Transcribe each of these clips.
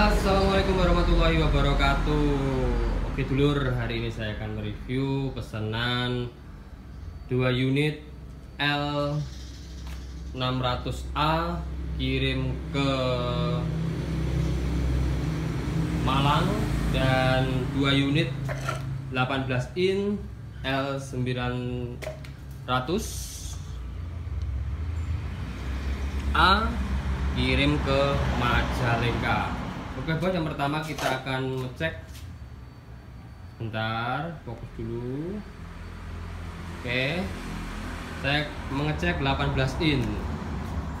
Assalamualaikum warahmatullahi wabarakatuh Oke dulur, hari ini saya akan mereview pesanan 2 unit L600A kirim ke Malang dan 2 unit 18 in L900 A kirim ke Majalengka. Oke bos, yang pertama kita akan ngecek. Bentar, fokus dulu. Oke, saya mengecek 18 in.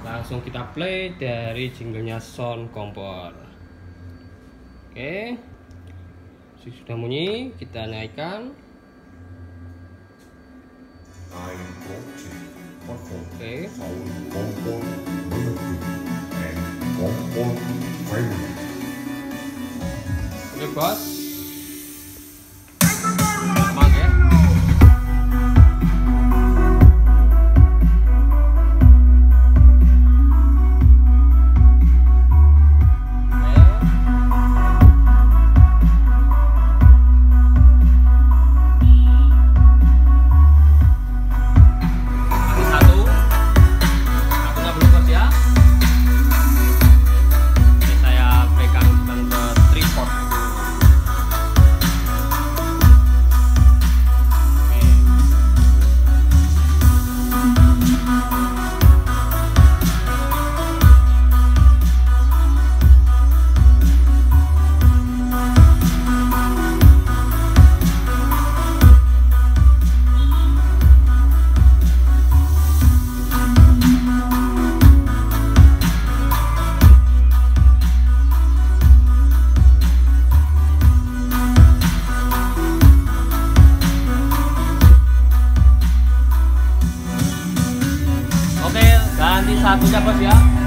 Langsung kita play dari jinglenya sound kompor. Oke, sudah bunyi, kita naikkan. Oke. Oke bos. Ganti satunya bos ya.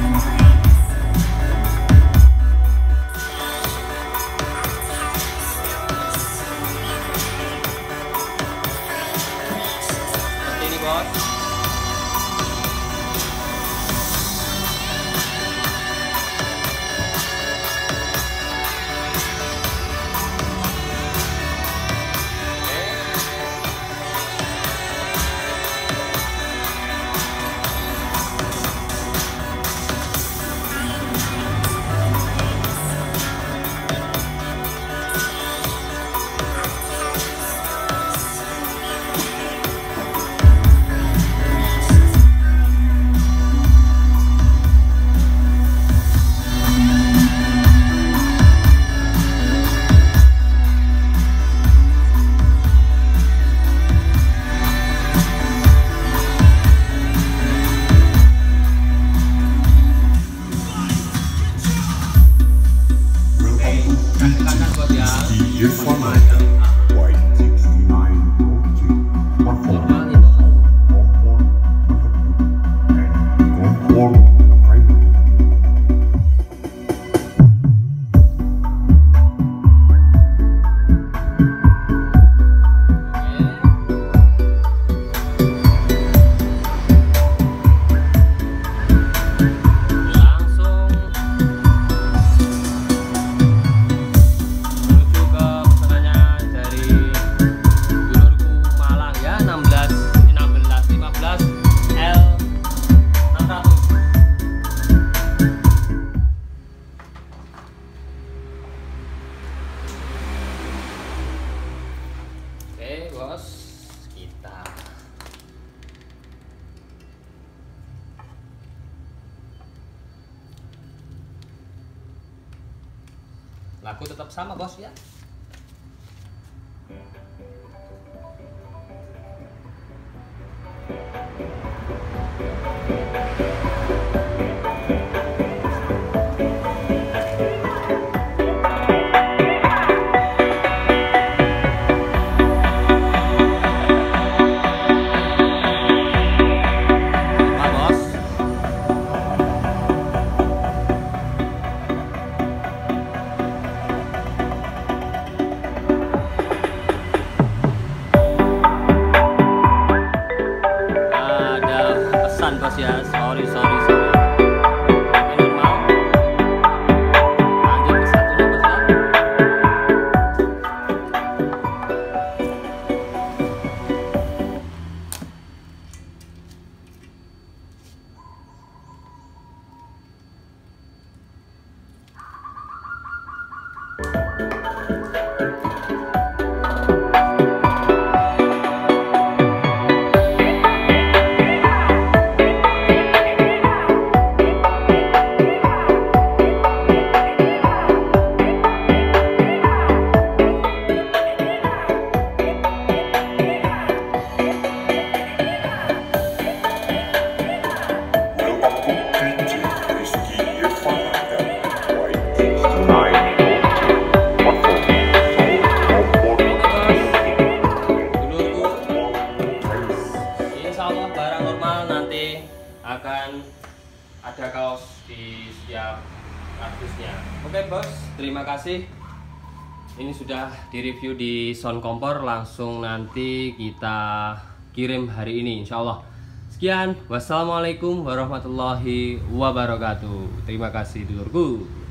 Lagu tetap sama bos ya sun sorry sorry sorry. normal nanti akan ada kaos di setiap artisnya. Oke bos. Terima kasih. Ini sudah direview di sound kompor. Langsung nanti kita kirim hari ini insya Allah. Sekian. Wassalamualaikum warahmatullahi wabarakatuh. Terima kasih dulurku.